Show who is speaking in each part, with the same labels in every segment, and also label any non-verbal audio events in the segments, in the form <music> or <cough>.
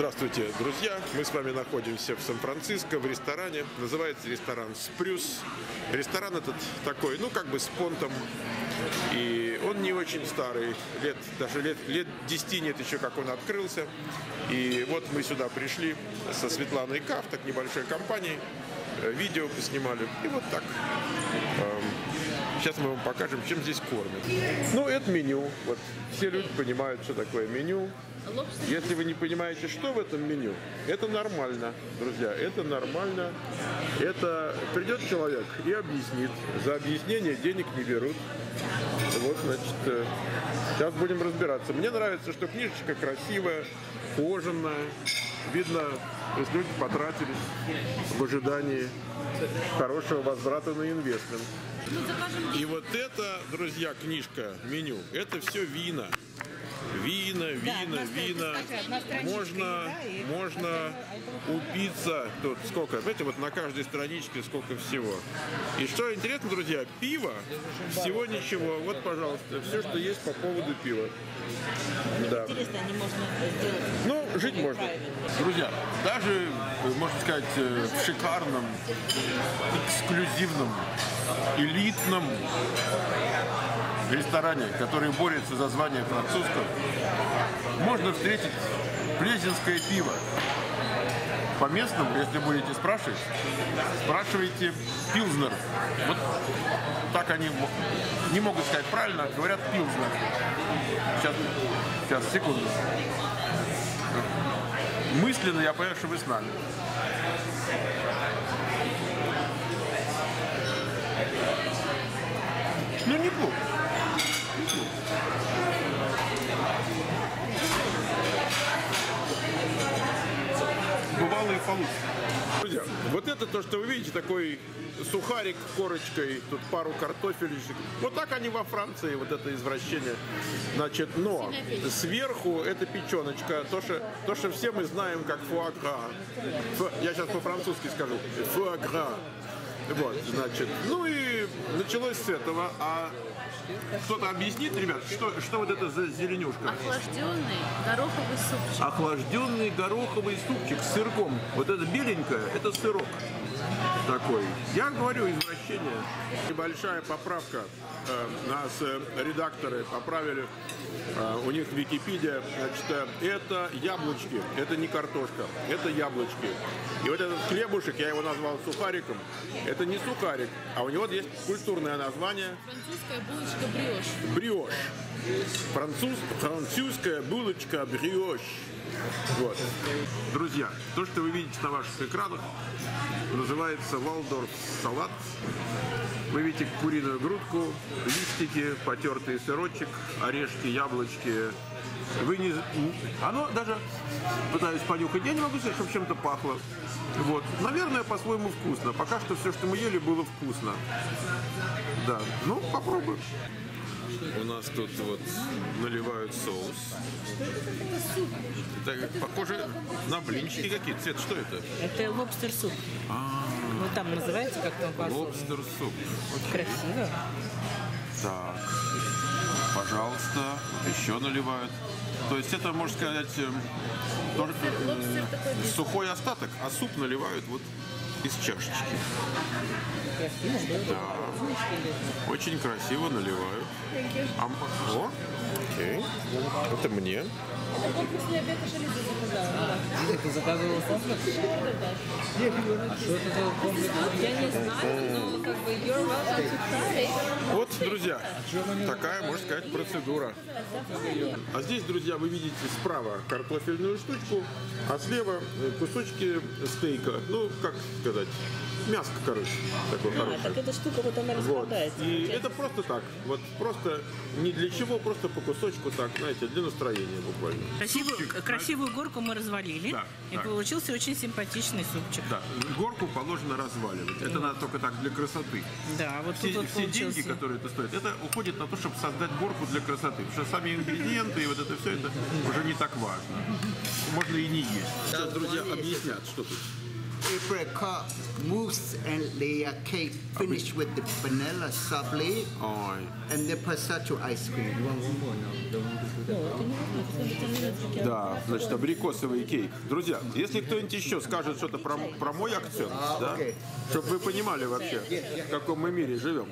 Speaker 1: Здравствуйте, друзья! Мы с вами находимся в Сан-Франциско в ресторане. Называется ресторан «Спрюс». Ресторан этот такой, ну, как бы с понтом. И он не очень старый, лет, даже лет, лет 10 нет еще, как он открылся. И вот мы сюда пришли со Светланой Каф, так небольшой компанией. Э, Видео поснимали. И вот так. Сейчас мы вам покажем, чем здесь кормят. Ну, это меню. Вот все люди понимают, что такое меню. Если вы не понимаете, что в этом меню, это нормально, друзья, это нормально. Это придет человек и объяснит. За объяснение денег не берут. Вот, значит, э, сейчас будем разбираться. Мне нравится, что книжечка красивая, кожаная. Видно, то есть люди потратились в ожидании хорошего возврата на инвестмент. И вот это, друзья, книжка, меню, это все вина. Вина, вина, вина. Можно, можно упиться. Тут сколько, знаете, вот на каждой страничке сколько всего. И что интересно, друзья, пиво всего ничего. Вот, пожалуйста, все, что есть по поводу пива. Да.
Speaker 2: Интересно, они можно сделать.
Speaker 1: Ну, жить можно. Друзья, даже, можно сказать, э, в шикарном, эксклюзивном, элитном ресторане, который борется за звание французского, можно встретить плезинское пиво. По местному, если будете спрашивать, спрашивайте пилзнер. Вот так они не могут сказать правильно, говорят пилзнер. Сейчас, сейчас, секунду. Мысленно я понял, что вы с нами. Ну, неплохо. Бывало и получше. Друзья, вот это то, что вы видите, такой сухарик корочкой, тут пару картофелечек. Вот так они во Франции, вот это извращение. Значит, но сверху это печеночка, то, что, то, что все мы знаем как фуагра. Я сейчас по-французски скажу. Фуагра. Вот, значит, ну и началось с этого, а кто-то объяснит, ребят, что, что вот это за зеленюшка?
Speaker 3: Охлажденный гороховый супчик.
Speaker 1: Охлажденный гороховый супчик с сырком. Вот это беленькое, это сырок такой. Я говорю, извращение. Небольшая поправка. Э, Нас э, редакторы поправили. Э, У них Википедия. Значит, это яблочки. Это не картошка. Это яблочки. И вот этот хлебушек, я его назвал сухариком. Это не сухарик, а у него есть культурное название
Speaker 3: Французская булочка бриош.
Speaker 1: бриош. Француз, французская булочка бриош. Вот. Друзья, то, что вы видите на ваших экранах, называется Валдорф салат. Вы видите куриную грудку, листики, потертый сырочек, орешки, яблочки. Вы не... Оно даже, пытаюсь понюхать, я не могу сказать, чтобы чем-то пахло. Вот. Наверное, по-своему вкусно. Пока что все, что мы ели, было вкусно. Да. Ну, попробуем. У нас тут вот наливают соус. Это похоже на блинчики какие-то. Цвет, что это?
Speaker 2: Это лобстер суп. Ну там называется как-то
Speaker 1: Лобстер суп.
Speaker 2: Красиво.
Speaker 1: Так. Пожалуйста. Вот еще наливают. То есть это, можно сказать, эм, тоже, э, сухой остаток, а суп наливают вот из чашечки.
Speaker 2: Красиво было.
Speaker 1: Да. Очень красиво наливают. А, о, окей. Это мне.
Speaker 4: Ты заказывала комплекс? А что это за комплекс?
Speaker 3: Я не знаю, но как бы you're welcome to try.
Speaker 1: Вот, друзья, такая, можно сказать, процедура. А здесь, друзья, вы видите справа картофельную штучку, а слева э, кусочки стейка. Ну, как сказать, мяско, короче, такое
Speaker 2: А,
Speaker 1: хорошее.
Speaker 2: так эта штука вот она
Speaker 1: Вот.
Speaker 2: распадается.
Speaker 1: И
Speaker 2: получается.
Speaker 1: это просто так. Вот просто ни для чего, просто по кусочку так, знаете, для настроения буквально.
Speaker 2: Красивую,
Speaker 1: Супчик,
Speaker 2: красивую горку мы развалили.
Speaker 1: Да,
Speaker 2: и
Speaker 1: да.
Speaker 2: получился очень симпатичный супчик.
Speaker 1: Да, горку положено разваливать. Это надо только так для красоты.
Speaker 2: Да, вот
Speaker 1: Все,
Speaker 2: тут вот
Speaker 1: все деньги,
Speaker 2: получился.
Speaker 1: которые это стоит, это уходит на то, чтобы создать горку для красоты. Потому что сами ингредиенты и вот это все, это уже не так важно. Можно и не есть. Сейчас друзья объяснят, что тут.
Speaker 5: Apricot mousse and layer cake finished with the vanilla sablé
Speaker 1: Ой.
Speaker 5: and the pistachio ice cream.
Speaker 1: Да, значит, абрикосовый кейк. Друзья, если кто-нибудь еще скажет что-то про, про мой акцент, да,
Speaker 5: окей.
Speaker 1: чтобы вы понимали вообще, в каком мы мире живем.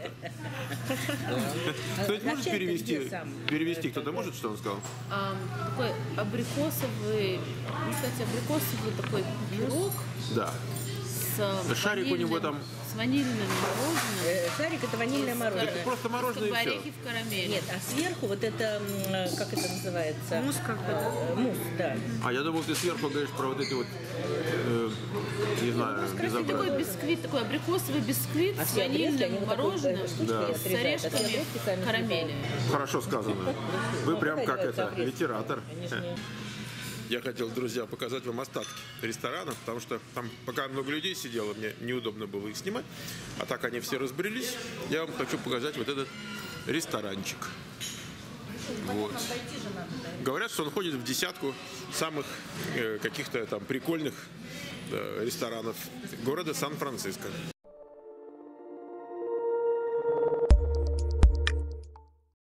Speaker 1: Кто-нибудь <laughs> может перевести?
Speaker 2: где сам?
Speaker 1: Перевести кто-то может, что он сказал?
Speaker 3: Такой абрикосовый, ну, кстати, абрикосовый такой пирог
Speaker 1: Да.
Speaker 3: с э,
Speaker 1: Шарик у него
Speaker 3: ванильным-
Speaker 1: там-
Speaker 3: с ванильным мороженым.
Speaker 2: Э, Шарик это ванильное мороженое.
Speaker 1: Это просто мороженое
Speaker 3: Как
Speaker 1: и
Speaker 3: орехи в карамели.
Speaker 2: Нет, а сверху вот это, э, как это называется?
Speaker 3: Мусс как бы, да?
Speaker 2: Мусс, да.
Speaker 1: А я думал, ты сверху говоришь про вот эти вот, э, не знаю,
Speaker 3: Красивый
Speaker 1: безобразие.
Speaker 3: такой бисквит, такой абрикосовый бисквит
Speaker 2: А
Speaker 3: с ванильным мороженым,
Speaker 1: Да.
Speaker 3: с
Speaker 2: а
Speaker 3: орешками карамели.
Speaker 1: Хорошо сказано. <laughs> Вы
Speaker 2: Ну,
Speaker 1: прям
Speaker 2: как
Speaker 1: это, литератор.
Speaker 2: Они же не-
Speaker 1: Я хотел, друзья, показать вам остатки ресторана, потому что там пока много людей сидело, мне неудобно было их снимать. А так они все разбрелись. Я вам хочу показать вот этот ресторанчик. Вот. Говорят, что он входит в десятку самых э, каких-то там прикольных э, ресторанов города Сан-Франциско.